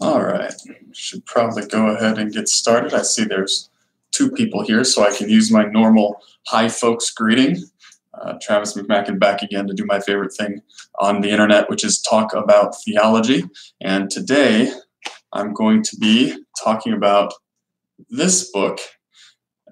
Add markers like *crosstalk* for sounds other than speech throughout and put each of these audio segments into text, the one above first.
All right, should probably go ahead and get started. I see there's two people here, so I can use my normal hi folks greeting. Uh, Travis McMaken back again to do my favorite thing on the internet, which is talk about theology. And today I'm going to be talking about this book.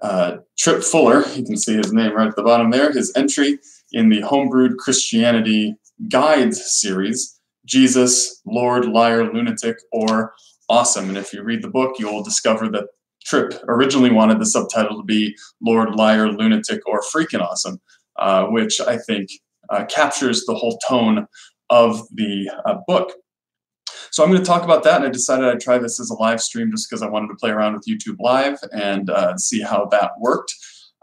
Uh, Tripp Fuller, you can see his name right at the bottom there, his entry in the Homebrewed Christianity Guides series Jesus, Lord, Liar, Lunatic, or Awesome. And if you read the book, you will discover that Tripp originally wanted the subtitle to be Lord, Liar, Lunatic, or Freaking Awesome, uh, which I think uh, captures the whole tone of the uh, book. So I'm going to talk about that, and I decided I'd try this as a live stream just because I wanted to play around with YouTube Live and uh, see how that worked.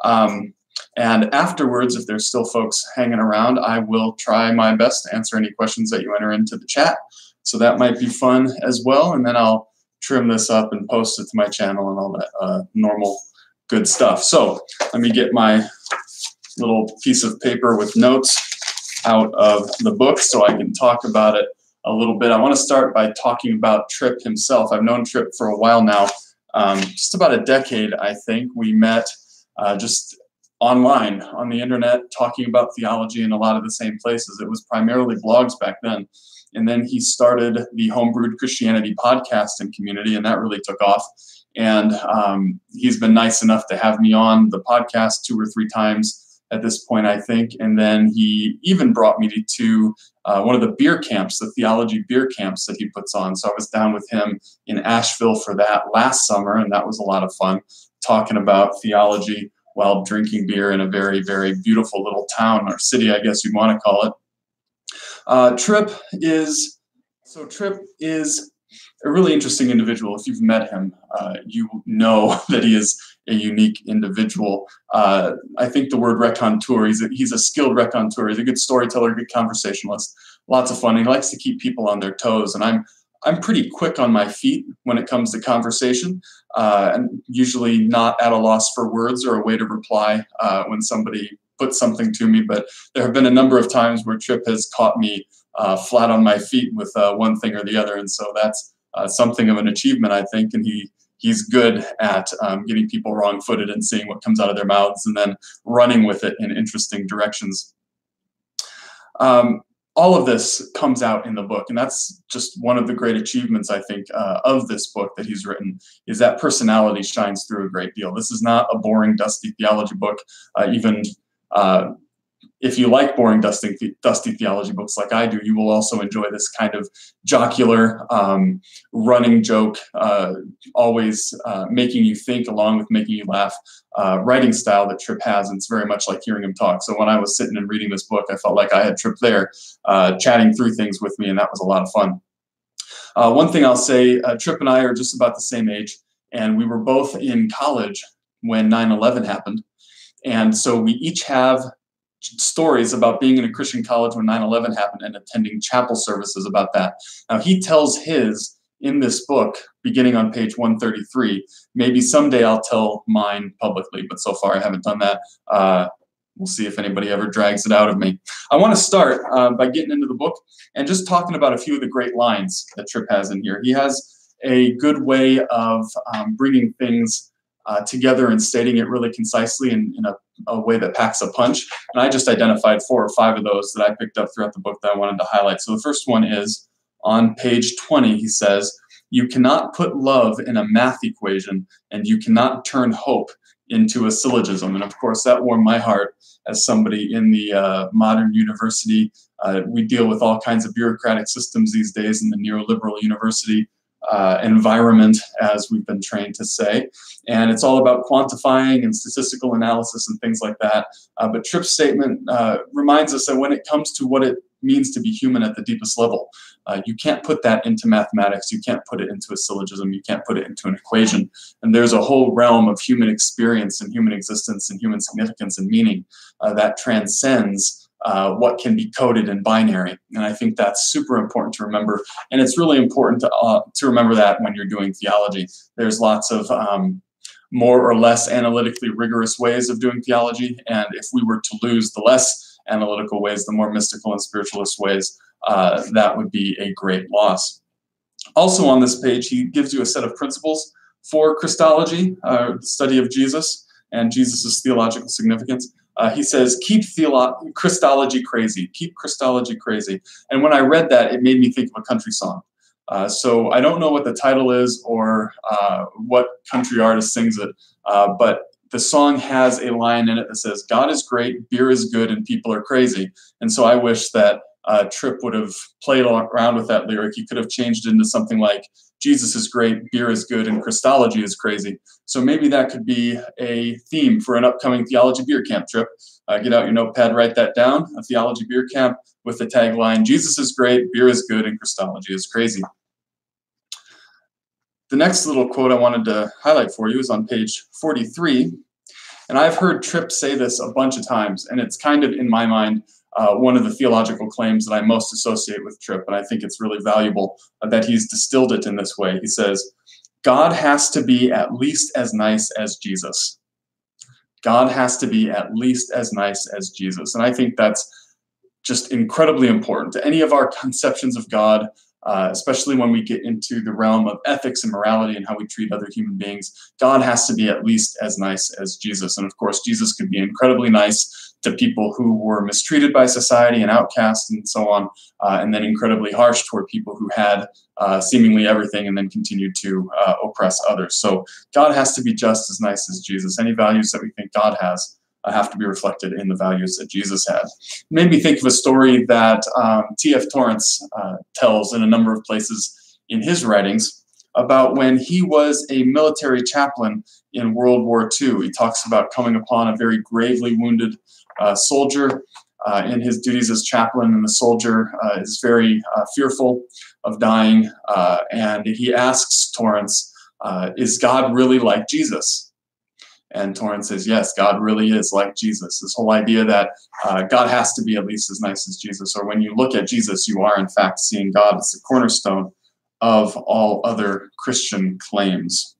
Um, and afterwards, if there's still folks hanging around, I will try my best to answer any questions that you enter into the chat. So that might be fun as well. And then I'll trim this up and post it to my channel and all that uh, normal good stuff. So let me get my little piece of paper with notes out of the book so I can talk about it a little bit. I want to start by talking about Tripp himself. I've known Tripp for a while now, um, just about a decade, I think. We met uh, just online on the internet talking about theology in a lot of the same places. It was primarily blogs back then. And then he started the Homebrewed Christianity podcast and community, and that really took off. And um, he's been nice enough to have me on the podcast two or three times at this point, I think. And then he even brought me to uh, one of the beer camps, the theology beer camps that he puts on. So I was down with him in Asheville for that last summer, and that was a lot of fun talking about theology while drinking beer in a very, very beautiful little town or city, I guess you'd want to call it. Uh, Tripp is so Tripp is a really interesting individual. If you've met him, uh, you know *laughs* that he is a unique individual. Uh, I think the word raconteur, he's a, he's a skilled raconteur. He's a good storyteller, good conversationalist, lots of fun. He likes to keep people on their toes. And I'm I'm pretty quick on my feet when it comes to conversation, uh, and usually not at a loss for words or a way to reply uh, when somebody puts something to me. But there have been a number of times where Tripp has caught me uh, flat on my feet with uh, one thing or the other, and so that's uh, something of an achievement, I think. And he he's good at um, getting people wrong-footed and seeing what comes out of their mouths, and then running with it in interesting directions. Um, all of this comes out in the book and that's just one of the great achievements i think uh, of this book that he's written is that personality shines through a great deal. This is not a boring dusty theology book. Uh, even uh, if you like boring, dusty, dusty theology books like I do, you will also enjoy this kind of jocular, um, running joke, uh, always uh, making you think along with making you laugh uh, writing style that Tripp has. And it's very much like hearing him talk. So when I was sitting and reading this book, I felt like I had Tripp there uh, chatting through things with me, and that was a lot of fun. Uh, one thing I'll say uh, Tripp and I are just about the same age, and we were both in college when 9 11 happened. And so we each have stories about being in a Christian college when 9 11 happened and attending chapel services about that. Now, he tells his in this book, beginning on page 133. Maybe someday I'll tell mine publicly, but so far I haven't done that. Uh, we'll see if anybody ever drags it out of me. I want to start uh, by getting into the book and just talking about a few of the great lines that Tripp has in here. He has a good way of um, bringing things uh, together and stating it really concisely in, in a, a, way that packs a punch. And I just identified four or five of those that I picked up throughout the book that I wanted to highlight. So the first one is on page 20, he says, You cannot put love in a math equation, and you cannot turn hope into a syllogism. And of course, that warmed my heart as somebody in the uh, modern university. Uh, we deal with all kinds of bureaucratic systems these days in the neoliberal university uh, environment, as we've been trained to say. And it's all about quantifying and statistical analysis and things like that. Uh, but Tripp's statement uh, reminds us that when it comes to what it means to be human at the deepest level, uh, you can't put that into mathematics. You can't put it into a syllogism. You can't put it into an equation. And there's a whole realm of human experience and human existence and human significance and meaning uh, that transcends uh, what can be coded in binary. And I think that's super important to remember. And it's really important to, uh, to remember that when you're doing theology. There's lots of um, more or less analytically rigorous ways of doing theology. And if we were to lose the less analytical ways, the more mystical and spiritualist ways, uh, that would be a great loss. Also on this page, he gives you a set of principles for Christology, uh, the study of Jesus and Jesus' theological significance. Uh, he says, keep theolo- Christology crazy, keep Christology crazy. And when I read that, it made me think of a country song. Uh, so I don't know what the title is or uh, what country artist sings it, uh, but the song has a line in it that says, God is great, beer is good, and people are crazy. And so I wish that uh, Tripp would have played around with that lyric. He could have changed it into something like, Jesus is great, beer is good, and Christology is crazy. So maybe that could be a theme for an upcoming theology beer camp trip. Uh, get out your notepad, write that down. A theology beer camp with the tagline Jesus is great, beer is good, and Christology is crazy. The next little quote I wanted to highlight for you is on page 43. And I've heard Tripp say this a bunch of times, and it's kind of in my mind uh, one of the theological claims that I most associate with Tripp, and I think it's really valuable uh, that he's distilled it in this way. He says, God has to be at least as nice as Jesus. God has to be at least as nice as Jesus. And I think that's just incredibly important to any of our conceptions of God, uh, especially when we get into the realm of ethics and morality and how we treat other human beings. God has to be at least as nice as Jesus. And of course, Jesus could be incredibly nice to people who were mistreated by society and outcast and so on, uh, and then incredibly harsh toward people who had uh, seemingly everything and then continued to uh, oppress others. So God has to be just as nice as Jesus. Any values that we think God has uh, have to be reflected in the values that Jesus had. It made me think of a story that um, T.F. Torrance uh, tells in a number of places in his writings about when he was a military chaplain in World War II. He talks about coming upon a very gravely wounded uh, soldier uh, in his duties as chaplain, and the soldier uh, is very uh, fearful of dying. Uh, and he asks Torrance, uh, Is God really like Jesus? And Torrance says, Yes, God really is like Jesus. This whole idea that God has to be at least as nice as Jesus, or when you look at Jesus, you are in fact seeing God. It's the cornerstone of all other Christian claims.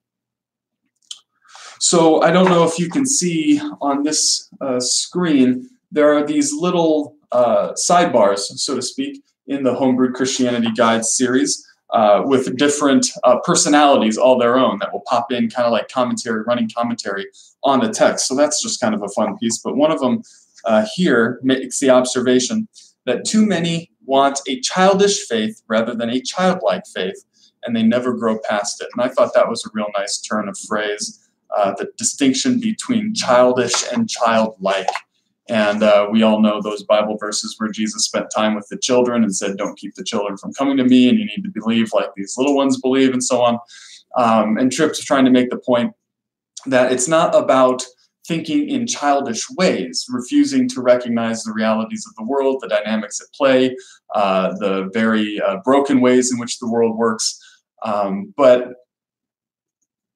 So I don't know if you can see on this uh, screen, there are these little uh, sidebars, so to speak, in the Homebrewed Christianity Guide series uh, with different uh, personalities all their own that will pop in kind of like commentary, running commentary on the text. So that's just kind of a fun piece. But one of them uh, here makes the observation that too many want a childish faith rather than a childlike faith, and they never grow past it. And I thought that was a real nice turn of phrase uh, the distinction between childish and childlike. And uh, we all know those Bible verses where Jesus spent time with the children and said, Don't keep the children from coming to me, and you need to believe like these little ones believe, and so on. Um, and Tripp's trying to make the point that it's not about thinking in childish ways, refusing to recognize the realities of the world, the dynamics at play, uh, the very uh, broken ways in which the world works, um, but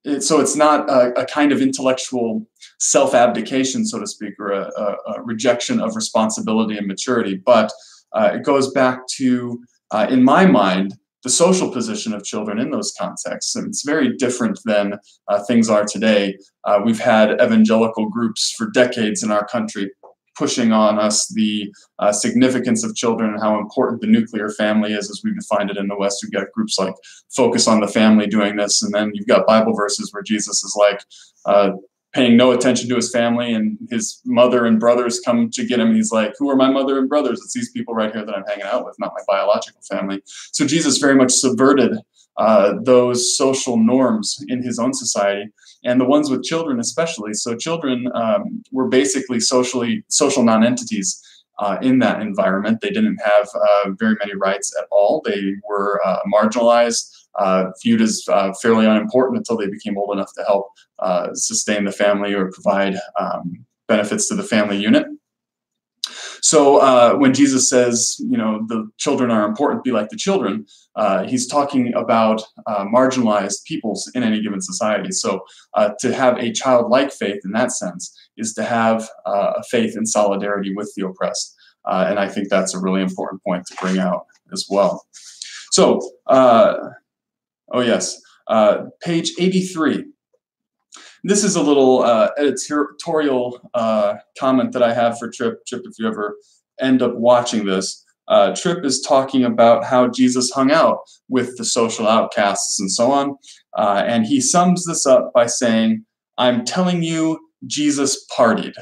it, so it's not a, a, kind of intellectual self-abdication, so to speak, or a, a, a rejection of responsibility and maturity, but uh, it goes back to, uh, in my mind, the social position of children in those contexts. And it's very different than uh, things are today. Uh, we've had evangelical groups for decades in our country pushing on us the uh, significance of children and how important the nuclear family is as we've defined it in the West. You've got groups like Focus on the Family doing this, and then you've got Bible verses where Jesus is like uh, paying no attention to his family, and his mother and brothers come to get him. He's like, Who are my mother and brothers? It's these people right here that I'm hanging out with, not my biological family. So Jesus very much subverted uh, those social norms in his own society and the ones with children especially. So children um, were basically socially social non-entities uh, in that environment. They didn't have uh, very many rights at all. They were uh, marginalized uh, viewed as uh, fairly unimportant until they became old enough to help sustain the family or provide um, benefits to the family unit so uh, when Jesus says, you know, the children are important, be like the children, uh, he's talking about uh, marginalized peoples in any given society. So uh, to have a childlike faith in that sense is to have uh, a faith in solidarity with the oppressed. Uh, and I think that's a really important point to bring out as well. So, oh yes, page 83 this is a little uh, editorial uh, comment that I have for Tripp. Tripp, if you ever end up watching this, uh, Tripp is talking about how Jesus hung out with the social outcasts and so on. Uh, and he sums this up by saying, I'm telling you, Jesus partied.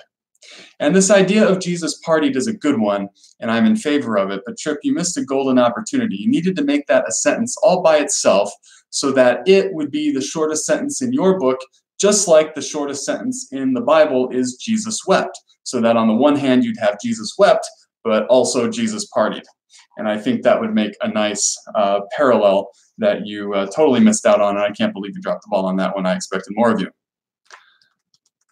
And this idea of Jesus partied is a good one, and I'm in favor of it. But Tripp, you missed a golden opportunity. You needed to make that a sentence all by itself so that it would be the shortest sentence in your book, just like the shortest sentence in the Bible is Jesus wept. So that on the one hand, you'd have Jesus wept, but also Jesus partied. And I think that would make a nice uh, parallel that you uh, totally missed out on. And I can't believe you dropped the ball on that one. I expected more of you.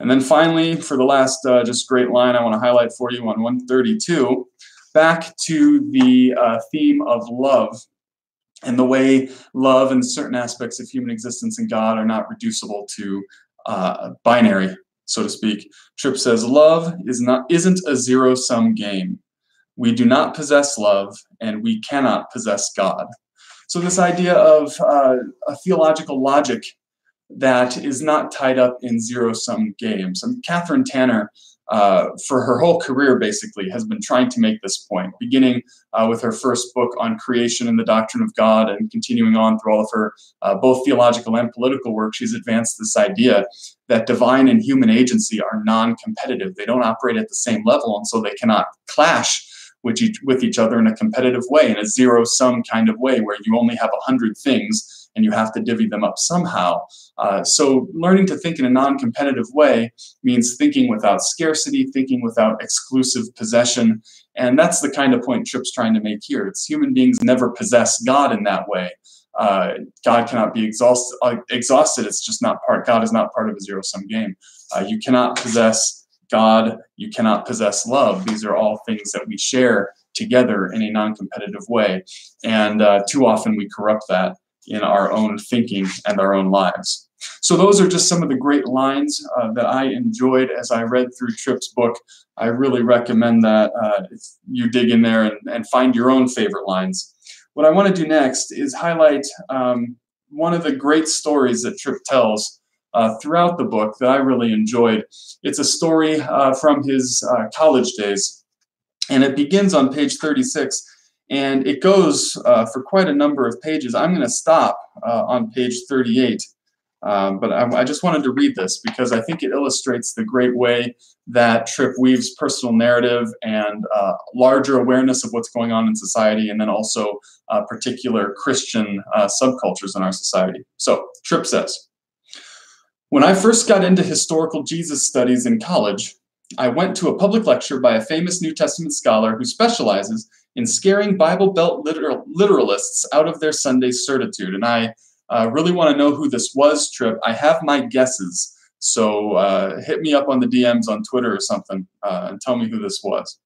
And then finally, for the last uh, just great line I want to highlight for you on 132, back to the uh, theme of love and the way love and certain aspects of human existence and God are not reducible to uh, binary, so to speak. Tripp says, "Love is not isn't a zero-sum game. We do not possess love, and we cannot possess God." So this idea of uh, a theological logic that is not tied up in zero sum games. And Kathryn Tanner, uh, for her whole career, basically, has been trying to make this point, beginning uh, with her first book on creation and the doctrine of God, and continuing on through all of her uh, both theological and political work. She's advanced this idea that divine and human agency are non competitive, they don't operate at the same level, and so they cannot clash with each, with each other in a competitive way, in a zero sum kind of way, where you only have a hundred things and you have to divvy them up somehow. Uh, so learning to think in a non-competitive way means thinking without scarcity, thinking without exclusive possession, and that's the kind of point Tripp's trying to make here. It's human beings never possess God in that way. Uh, God cannot be exhausted, uh, exhausted. It's just not part. God is not part of a zero-sum game. Uh, you cannot possess God. You cannot possess love. These are all things that we share together in a non-competitive way, and uh, too often we corrupt that in our own thinking and our own lives. So those are just some of the great lines uh, that I enjoyed as I read through Tripp's book. I really recommend that uh, if you dig in there and, and, find your own favorite lines. What I want to do next is highlight um, one of the great stories that Tripp tells uh, throughout the book that I really enjoyed. It's a story uh, from his uh, college days, and it begins on page 36 and it goes uh, for quite a number of pages. I'm going to stop uh, on page 38, um, but I, I, just wanted to read this because I think it illustrates the great way that Tripp weaves personal narrative and uh, larger awareness of what's going on in society, and then also uh, particular Christian uh, subcultures in our society. So, Tripp says, When I first got into historical Jesus studies in college, I went to a public lecture by a famous New Testament scholar who specializes in scaring Bible Belt literal, literalists out of their Sunday certitude. And I uh, really want to know who this was, Tripp. I have my guesses. So uh, hit me up on the DMs on Twitter or something uh, and tell me who this was.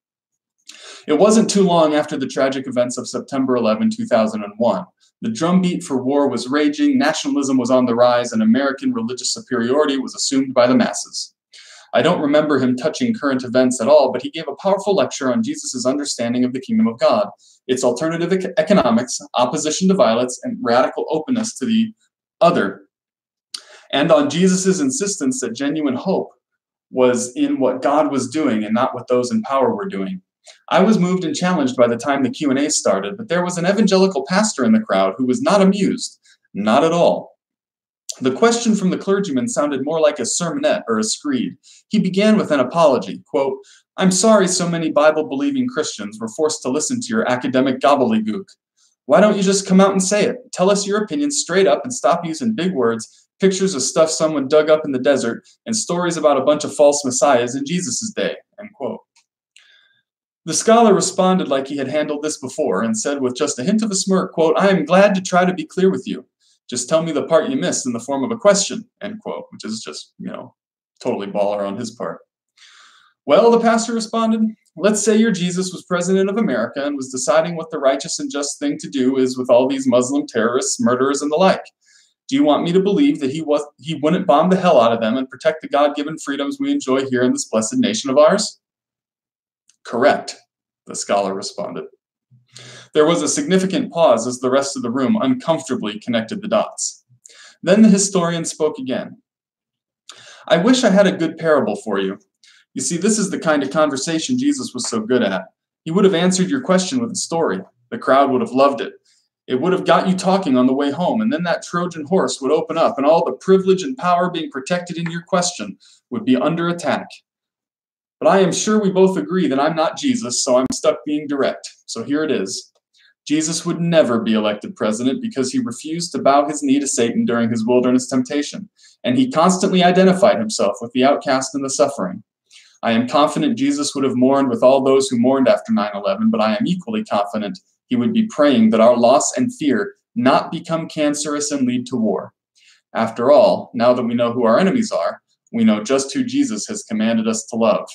It wasn't too long after the tragic events of September 11, 2001. The drumbeat for war was raging, nationalism was on the rise, and American religious superiority was assumed by the masses. I don't remember him touching current events at all, but he gave a powerful lecture on Jesus' understanding of the kingdom of God, its alternative economics, opposition to violence, and radical openness to the other, and on Jesus' insistence that genuine hope was in what God was doing and not what those in power were doing. I was moved and challenged by the time the Q&A started, but there was an evangelical pastor in the crowd who was not amused, not at all. The question from the clergyman sounded more like a sermonette or a screed. He began with an apology, quote, I'm sorry so many Bible-believing Christians were forced to listen to your academic gobbledygook. Why don't you just come out and say it? Tell us your opinion straight up and stop using big words, pictures of stuff someone dug up in the desert, and stories about a bunch of false messiahs in Jesus' day, end quote. The scholar responded like he had handled this before and said with just a hint of a smirk, quote, I am glad to try to be clear with you. Just tell me the part you missed in the form of a question, end quote, which is just, you know, totally baller on his part. Well, the pastor responded, let's say your Jesus was president of America and was deciding what the righteous and just thing to do is with all these Muslim terrorists, murderers, and the like. Do you want me to believe that he was he wouldn't bomb the hell out of them and protect the God-given freedoms we enjoy here in this blessed nation of ours? Correct, the scholar responded. There was a significant pause as the rest of the room uncomfortably connected the dots. Then the historian spoke again. I wish I had a good parable for you. You see, this is the kind of conversation Jesus was so good at. He would have answered your question with a story. The crowd would have loved it. It would have got you talking on the way home, and then that Trojan horse would open up, and all the privilege and power being protected in your question would be under attack. But I am sure we both agree that I'm not Jesus, so I'm stuck being direct. So here it is. Jesus would never be elected president because he refused to bow his knee to Satan during his wilderness temptation, and he constantly identified himself with the outcast and the suffering. I am confident Jesus would have mourned with all those who mourned after 9 11, but I am equally confident he would be praying that our loss and fear not become cancerous and lead to war. After all, now that we know who our enemies are, we know just who Jesus has commanded us to love.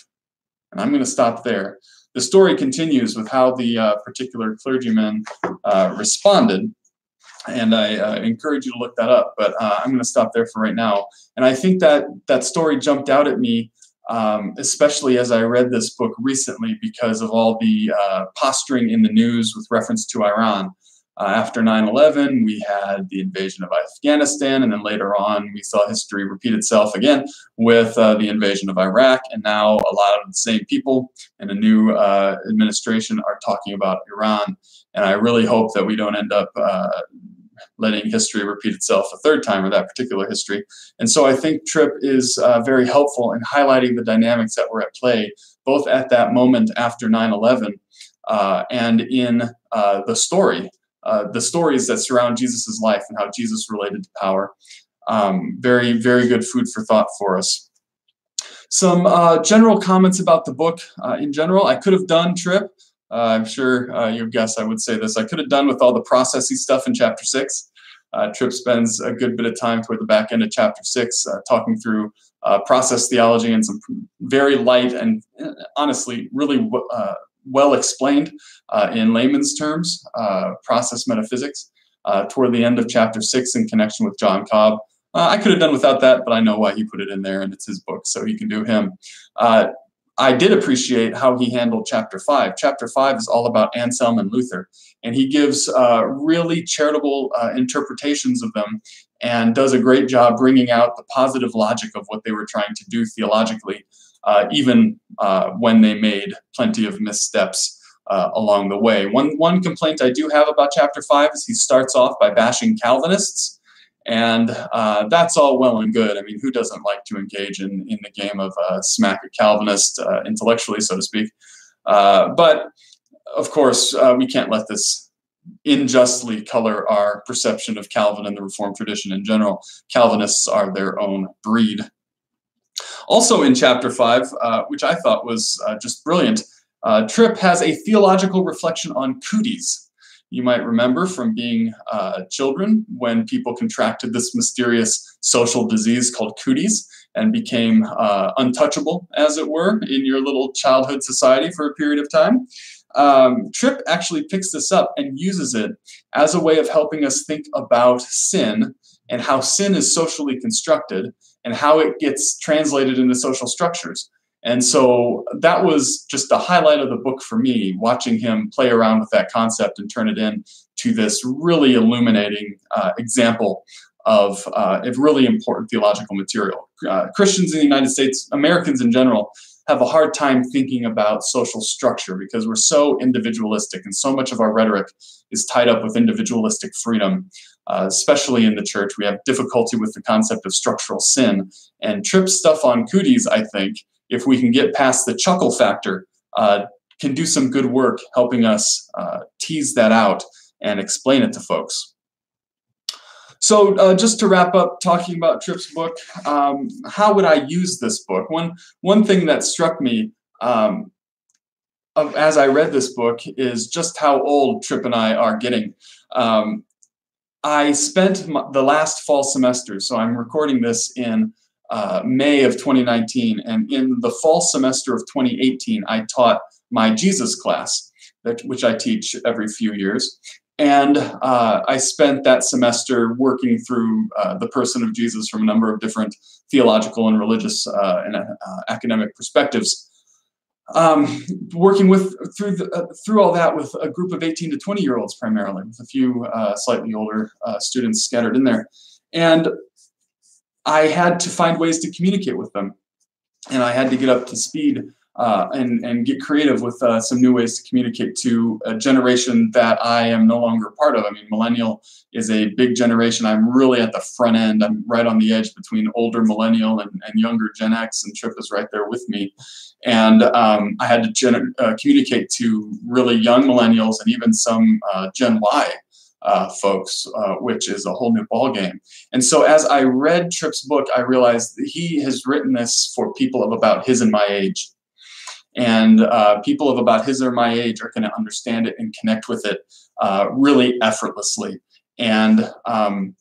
And I'm going to stop there the story continues with how the uh, particular clergyman uh, responded. And I uh, encourage you to look that up, but uh, I'm going to stop there for right now. And I think that that story jumped out at me, um, especially as I read this book recently, because of all the uh, posturing in the news with reference to Iran. Uh, after 9 11, we had the invasion of Afghanistan, and then later on, we saw history repeat itself again with uh, the invasion of Iraq. And now, a lot of the same people in a new uh, administration are talking about Iran. And I really hope that we don't end up uh, letting history repeat itself a third time or that particular history. And so I think Tripp is uh, very helpful in highlighting the dynamics that were at play, both at that moment after 9 11 uh, and in the story uh, the stories that surround Jesus' life and how Jesus related to power. Um, very, very good food for thought for us. Some uh, general comments about the book uh, in general. I could have done Tripp. Uh, I'm sure uh, you guess I would say this. I could have done with all the processy stuff in chapter six. Tripp spends a good bit of time toward the back end of chapter six talking through process theology and some very light and honestly really well explained uh, in layman's terms, uh, process metaphysics, uh, toward the end of chapter six in connection with John Cobb. Uh, I could have done without that, but I know why he put it in there, and it's his book, so he can do him. Uh, I did appreciate how he handled chapter five. Chapter five is all about Anselm and Luther, and he gives uh, really charitable interpretations of them and does a great job bringing out the positive logic of what they were trying to do theologically uh, even uh, when they made plenty of missteps uh, along the way. One, one complaint I do have about chapter 5 is he starts off by bashing Calvinists. And uh, that's all well and good. I mean, who doesn't like to engage in, in the game of uh, smack a Calvinist uh, intellectually, so to speak? but of course, we can't let this unjustly color our perception of Calvin and the Reformed tradition in general. Calvinists are their own breed. Also in chapter 5, uh, which I thought was uh, just brilliant, uh, Tripp has a theological reflection on cooties. You might remember from being uh, children when people contracted this mysterious social disease called cooties and became uh, untouchable, as it were, in your little childhood society for a period of time. Um, Tripp actually picks this up and uses it as a way of helping us think about sin and how sin is socially constructed and how it gets translated into social structures. And so that was just the highlight of the book for me, watching him play around with that concept and turn it into this really illuminating uh, example of, uh, really important theological material. Uh, Christians in the United States, Americans in general, have a hard time thinking about social structure because we're so individualistic and so much of our rhetoric is tied up with individualistic freedom uh, especially in the church. We have difficulty with the concept of structural sin. And Tripp stuff on cooties, I think, if we can get past the chuckle factor, uh, can do some good work helping us uh, tease that out and explain it to folks. So uh, just to wrap up talking about Tripp's book, um, how would I use this book? One, one thing that struck me um, as I read this book is just how old Tripp and I are getting. Um, I spent the last fall semester, so I'm recording this in uh, May of 2019, and in the fall semester of 2018, I taught my Jesus class, that, which I teach every few years. And uh, I spent that semester working through uh, the person of Jesus from a number of different theological and religious uh, and uh, academic perspectives. Um, working with through the, uh, through all that with a group of 18 to 20 year olds primarily, with a few uh, slightly older students scattered in there, and I had to find ways to communicate with them, and I had to get up to speed uh, and and get creative with uh, some new ways to communicate to a generation that I am no longer part of. I mean, millennial is a big generation. I'm really at the front end. I'm right on the edge between older millennial and, and younger Gen X, and Tripp is right there with me. And um, I had to gen- uh, communicate to really young millennials and even some uh, Gen Y. Uh, folks, uh, which is a whole new ballgame. And so, as I read Tripp's book, I realized that he has written this for people of about his and my age and uh, people of about his or my age are going to understand it and connect with it uh, really effortlessly. And um,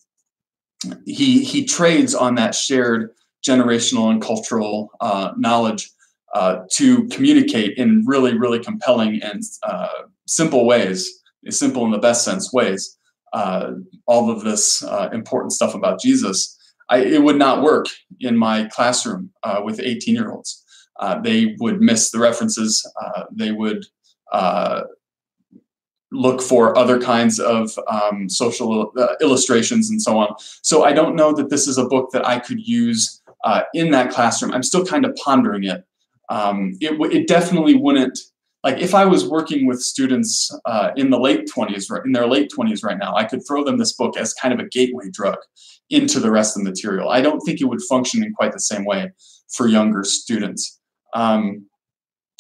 he he trades on that shared generational and cultural uh, knowledge uh, to communicate in really really compelling and uh, simple ways, simple in the best sense ways. Uh, all of this important stuff about Jesus. I, it would not work in my classroom with 18 year olds uh, they would miss the references. Uh, they would uh, look for other kinds of um, social uh, illustrations and so on. So I don't know that this is a book that I could use uh, in that classroom. I'm still kind of pondering it. Um, it, it definitely wouldn't like if I was working with students uh, in the late 20s, in their late 20s right now, I could throw them this book as kind of a gateway drug into the rest of the material. I don't think it would function in quite the same way for younger students. Um,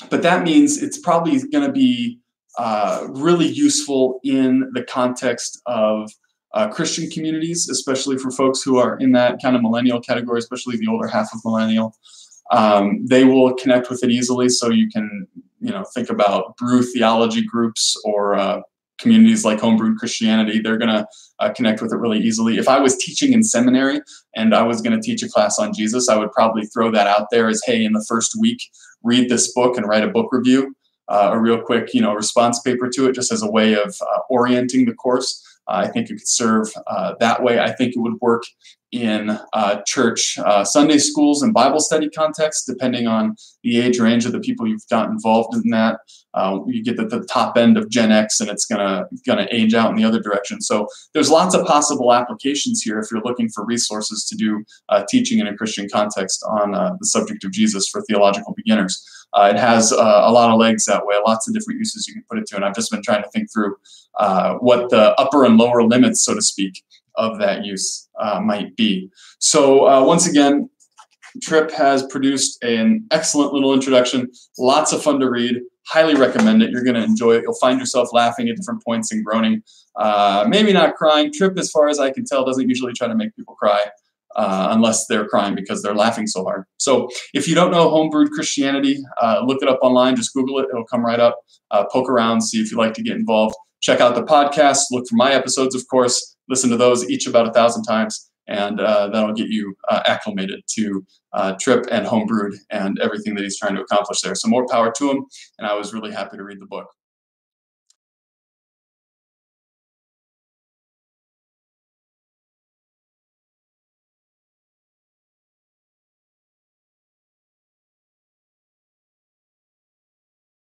but that means it's probably going to be uh, really useful in the context of uh, Christian communities, especially for folks who are in that kind of millennial category, especially the older half of millennial. Um, they will connect with it easily, so you can, you know, think about brew theology groups or uh, communities like homebrewed Christianity, they're going to uh, connect with it really easily. If I was teaching in seminary and I was going to teach a class on Jesus, I would probably throw that out there as, hey, in the first week, read this book and write a book review, uh, a real quick, you know, response paper to it, just as a way of uh, orienting the course. I think it could serve uh, that way. I think it would work in uh, church uh, Sunday schools and Bible study contexts, depending on the age range of the people you've got involved in that. Uh, you get the, the top end of Gen X, and it's gonna gonna age out in the other direction. So there's lots of possible applications here if you're looking for resources to do uh, teaching in a Christian context on uh, the subject of Jesus for theological beginners. Uh, it has a lot of legs that way, lots of different uses you can put it to, and I've just been trying to think through what the upper and lower limits, so to speak, of that use might be. So once again, Tripp has produced an excellent little introduction, lots of fun to read highly recommend it. You're going to enjoy it. You'll find yourself laughing at different points and groaning. Uh, maybe not crying. Tripp, as far as I can tell, doesn't usually try to make people cry uh, unless they're crying because they're laughing so hard. So if you don't know homebrewed Christianity, uh, look it up online. Just Google it. It'll come right up. Uh, poke around, see if you'd like to get involved. Check out the podcast. Look for my episodes, of course. Listen to those each about a thousand times and uh, that'll get you uh, acclimated to uh, Tripp and Homebrewed and everything that he's trying to accomplish there. So more power to him, and I was really happy to read the book.